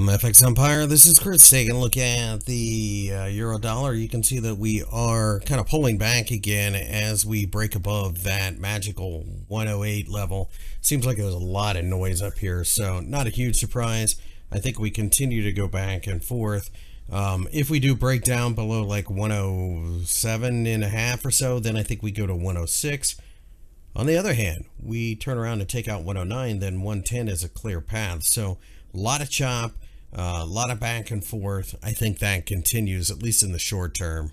FX Empire, this is Chris taking a look at the uh, euro dollar. You can see that we are kind of pulling back again as we break above that magical 108 level. Seems like there's a lot of noise up here, so not a huge surprise. I think we continue to go back and forth. Um, if we do break down below like 107 and a half or so, then I think we go to 106. On the other hand, we turn around and take out 109, then 110 is a clear path. So a lot of chop, uh, a lot of back and forth. I think that continues, at least in the short term.